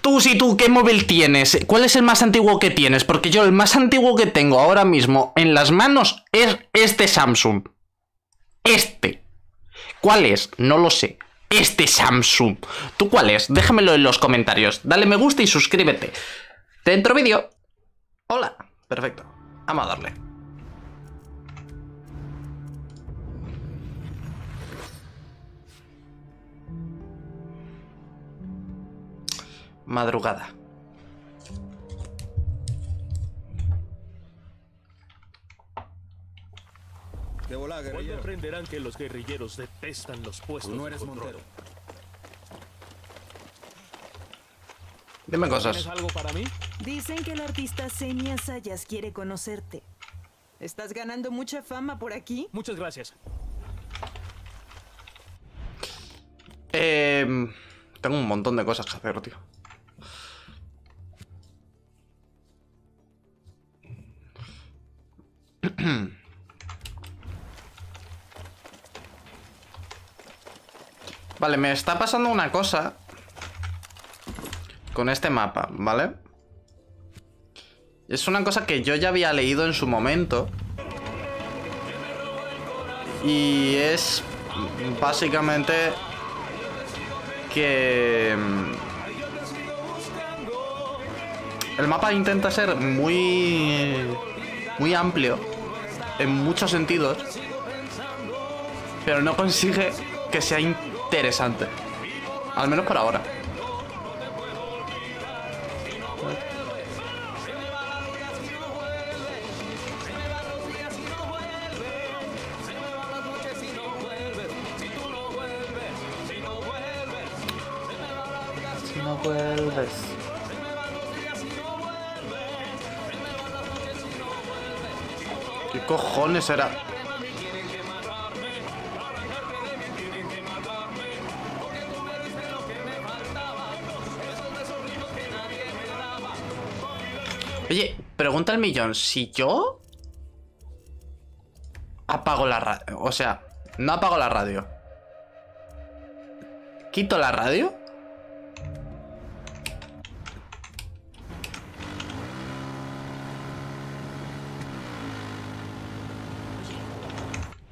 Tú, si tú, ¿qué móvil tienes? ¿Cuál es el más antiguo que tienes? Porque yo el más antiguo que tengo ahora mismo en las manos es este Samsung. Este. ¿Cuál es? No lo sé. Este Samsung. ¿Tú cuál es? Déjamelo en los comentarios. Dale me gusta y suscríbete. Dentro vídeo. Hola. Perfecto. Vamos a darle. Madrugada. ¿Qué volá, Cuando guerrillero? aprenderán que los guerrilleros detestan los puestos Tú no de eres control? montero. Dime ¿Tienes cosas. algo para mí? Dicen que el artista Senia Sayas quiere conocerte. ¿Estás ganando mucha fama por aquí? Muchas gracias. Eh, tengo un montón de cosas que hacer, tío. Vale, me está pasando una cosa con este mapa, ¿vale? Es una cosa que yo ya había leído en su momento. Y es básicamente que mm, el mapa intenta ser muy muy amplio en muchos sentidos, pero no consigue que sea interesante, al menos por ahora. Si no vuelves. ¿Qué cojones era? Pregunta al millón, si yo apago la radio, o sea, no apago la radio, quito la radio,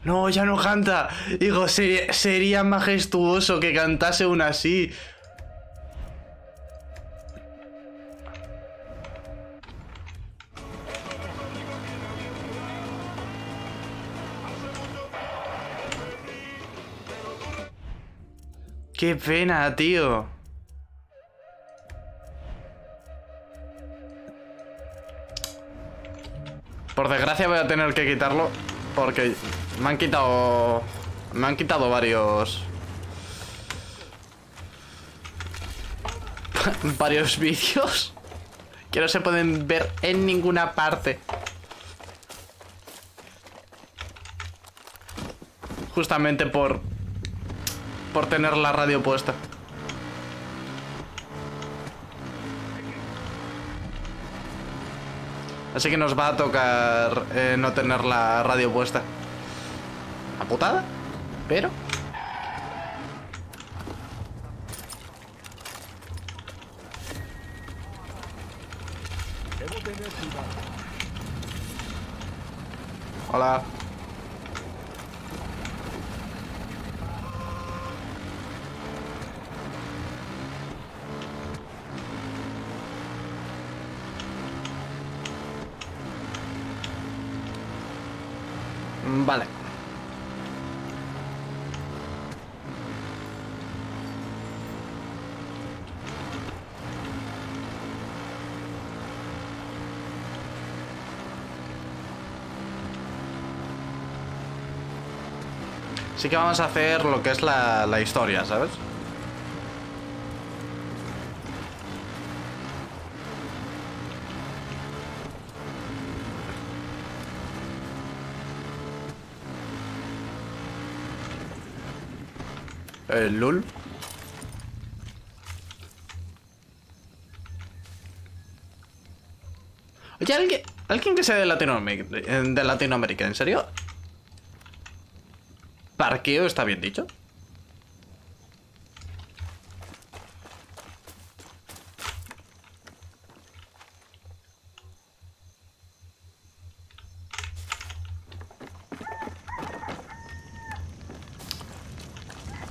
No, ya no canta. Digo, se- sería majestuoso que cantase una así. Qué pena, tío. Por desgracia voy a tener que quitarlo porque me han quitado me han quitado varios varios vídeos que no se pueden ver en ninguna parte. Justamente por por tener la radio puesta. Así que nos va a tocar eh, no tener la radio puesta. La putada, pero... Hola. Vale. Sí que vamos a hacer lo que es la, la historia, ¿sabes? El LUL. Oye, ¿alguien, alguien que sea de Latinoamérica, de Latinoamérica, ¿en serio? ¿Parqueo está bien dicho?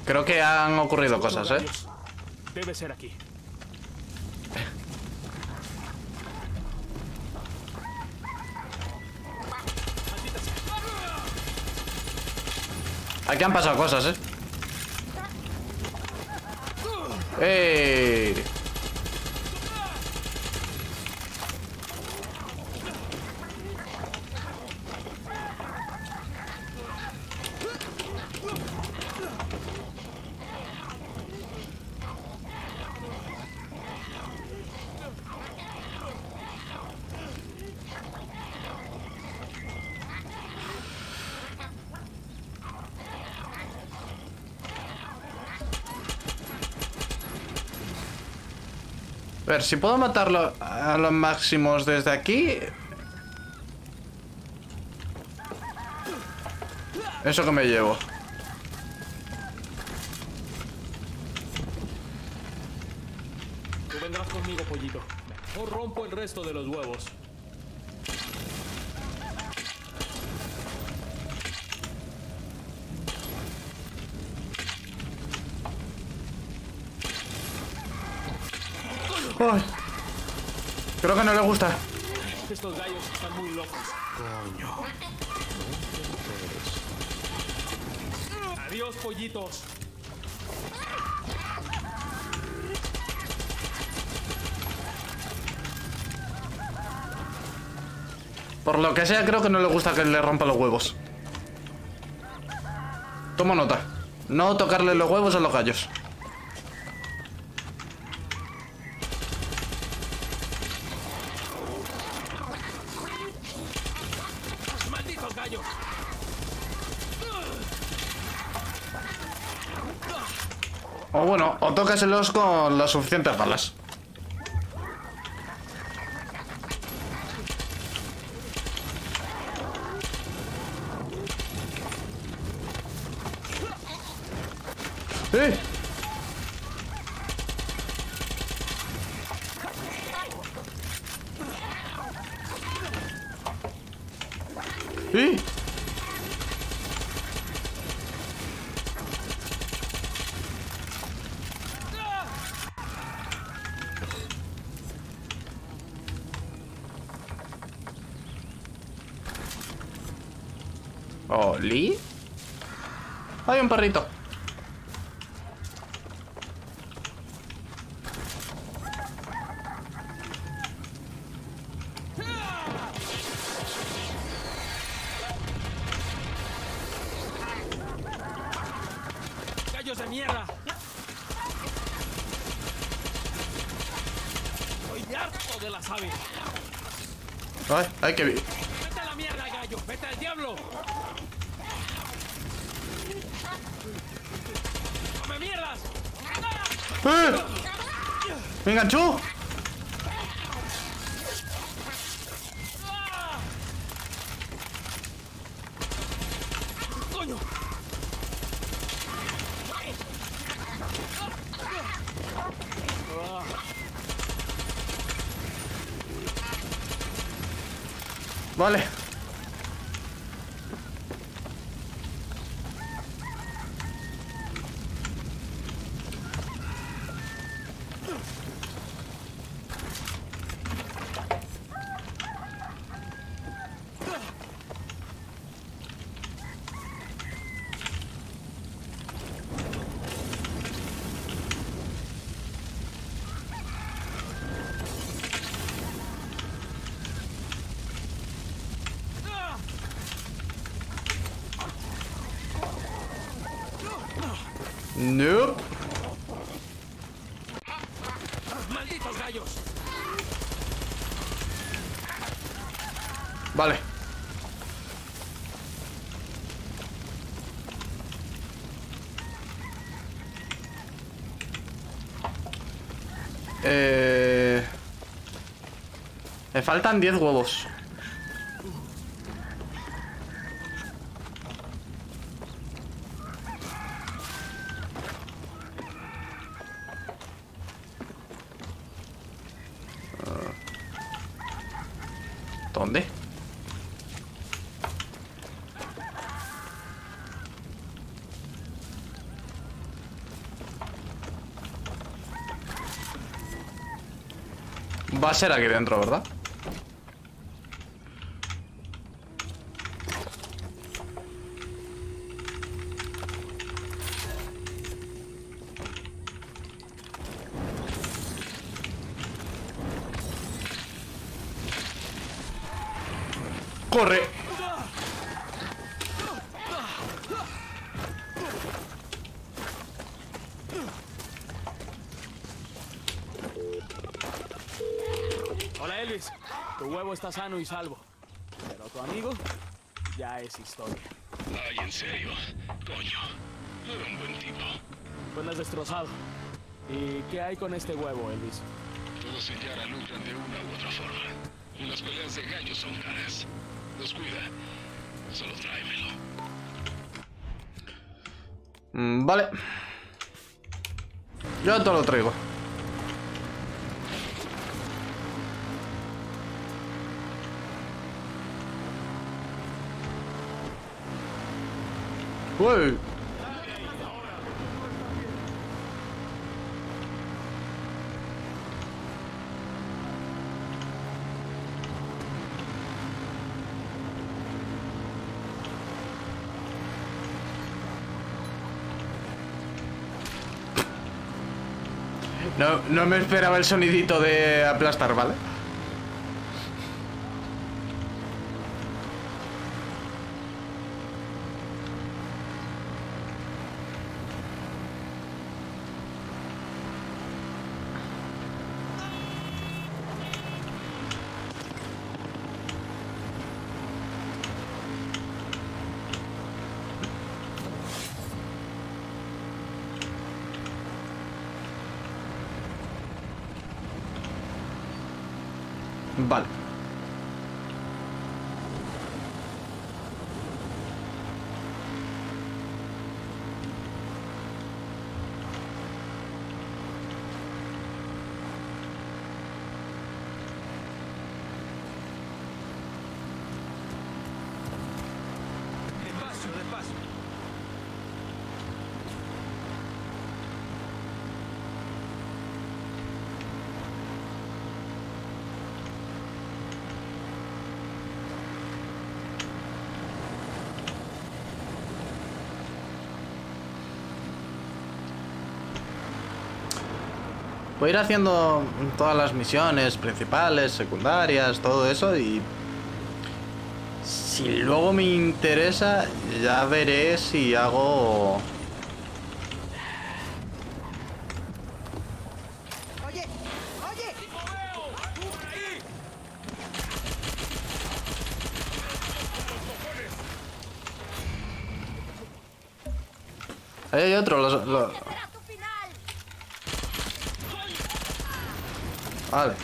Creo que han ocurrido cosas, ¿eh? Debe ser aquí. Aquí han pasado cosas, ¿eh? ¡Eh! A ver, si puedo matarlo a los máximos desde aquí... Eso que me llevo. Tú vendrás conmigo, pollito. O rompo el resto de los huevos. Creo que no le gusta. Estos gallos están muy locos. Coño. Adiós, pollitos. Por lo que sea, creo que no le gusta que le rompa los huevos. Tomo nota. No tocarle los huevos a los gallos. O bueno, o tócaselos con las suficientes balas. ¡Eh! ¡Eh! ¿Oli? Hay un perrito. ¡Gallos de mierda! Estoy harto de las aves. Ay, ay, que. ¡Vete a la mierda, gallo! ¡Vete al diablo! ¡Come mierdas! ¡Eh! ¡Me enganchó! ¡Coño! Vale. Nope. ¡Malditos gallos! Vale. Eh... Me faltan 10 huevos. ¿Dónde? Va a ser aquí dentro, ¿verdad? Tu huevo está sano y salvo. Pero tu amigo ya es historia. Ay, en serio. Coño. Era un buen tipo. Pues lo has destrozado. ¿Y qué hay con este huevo, Elvis? Sellar a Lucran de una u otra forma. Las peleas de gallos son caras. Descuida. Solo tráemelo. Mm, vale. Yo te lo traigo. No, no me esperaba el sonidito de aplastar, ¿vale? Vale. Voy a ir haciendo todas las misiones principales, secundarias, todo eso y... Si luego me interesa, ya veré si hago... Oye, oye. Ahí hay otro, los- los- Vale.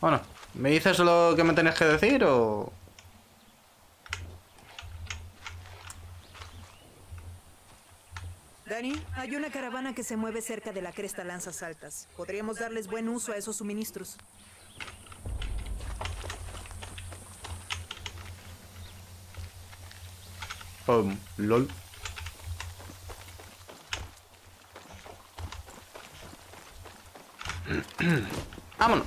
Bueno, ¿me dices lo que me tenés que decir o...? Dani, hay una caravana que se mueve cerca de la cresta Lanzas Altas. Podríamos darles buen uso a esos suministros. Um, lol. Vámonos.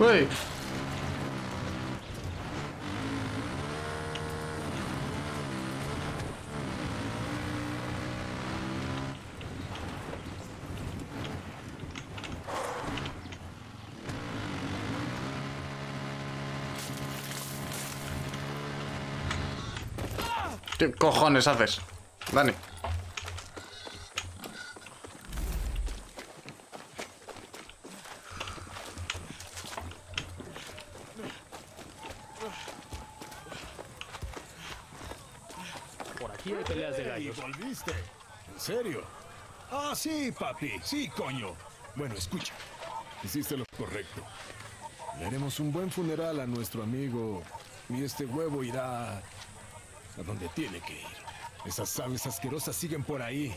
Uy. ¿Qué cojones haces? Dani. ¿Viste? ¿En serio? Ah, sí, papi. Sí, coño. Bueno, escucha. Hiciste lo correcto. Le haremos un buen funeral a nuestro amigo. Y este huevo irá a donde tiene que ir. Esas aves asquerosas siguen por ahí.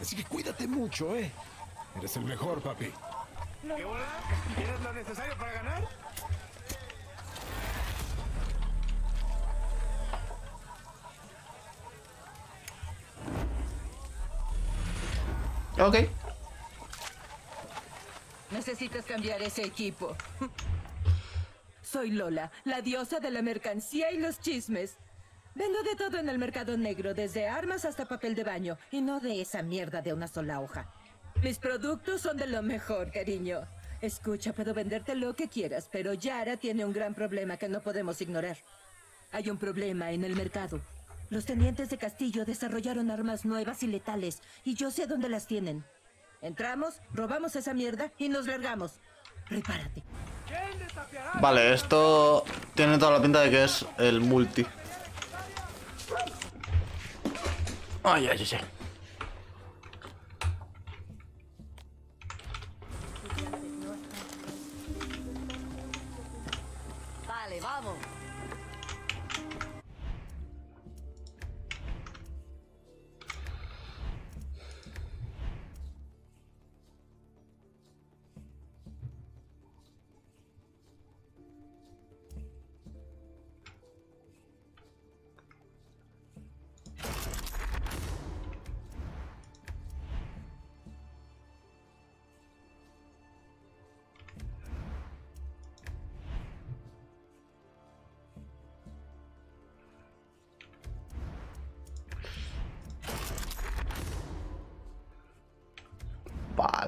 Así que cuídate mucho, ¿eh? Eres el mejor, papi. ¿Qué? ¿Tienes lo necesario para ganar? Ok. Necesitas cambiar ese equipo. Soy Lola, la diosa de la mercancía y los chismes. Vendo de todo en el mercado negro, desde armas hasta papel de baño, y no de esa mierda de una sola hoja. Mis productos son de lo mejor, cariño. Escucha, puedo venderte lo que quieras, pero Yara tiene un gran problema que no podemos ignorar. Hay un problema en el mercado. Los tenientes de Castillo desarrollaron armas nuevas y letales, y yo sé dónde las tienen. Entramos, robamos esa mierda y nos largamos. Prepárate. Vale, esto tiene toda la pinta de que es el multi. Ay, ay, ay.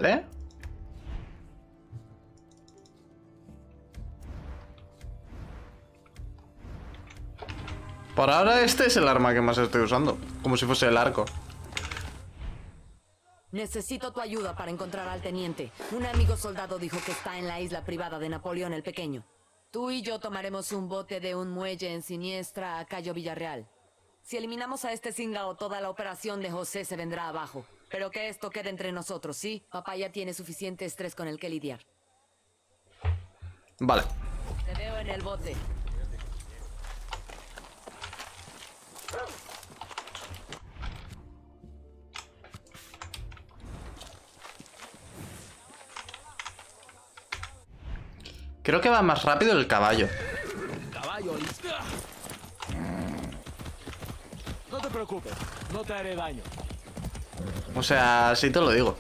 Vale. Por ahora este es el arma que más estoy usando. Como si fuese el arco. Necesito tu ayuda para encontrar al teniente. Un amigo soldado dijo que está en la isla privada de Napoleón el Pequeño. Tú y yo tomaremos un bote de un muelle en Siniestra a Cayo Villarreal. Si eliminamos a este cingao, toda la operación de José se vendrá abajo. Pero que esto quede entre nosotros, ¿sí? Papá ya tiene suficiente estrés con el que lidiar. Vale. Te veo en el bote. Creo que va más rápido el caballo. Caballo, y... No te preocupes, no te haré daño. O sea, sí te lo digo.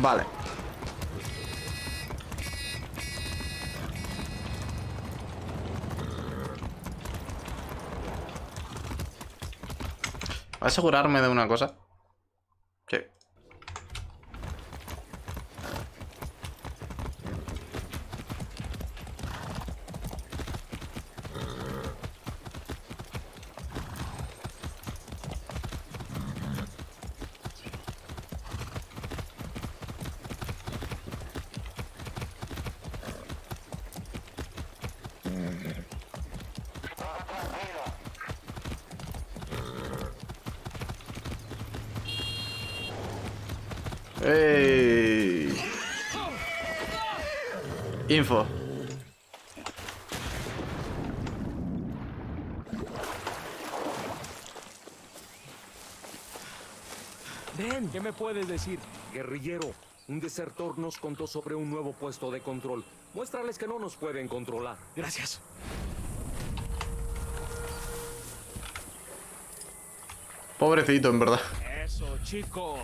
Vale. Voy a asegurarme de una cosa. ¡Ey! Info. Ven, ¿qué me puedes decir? Guerrillero, un desertor nos contó sobre un nuevo puesto de control. Muéstrales que no nos pueden controlar. Gracias. Pobrecito, en verdad. Eso, chico.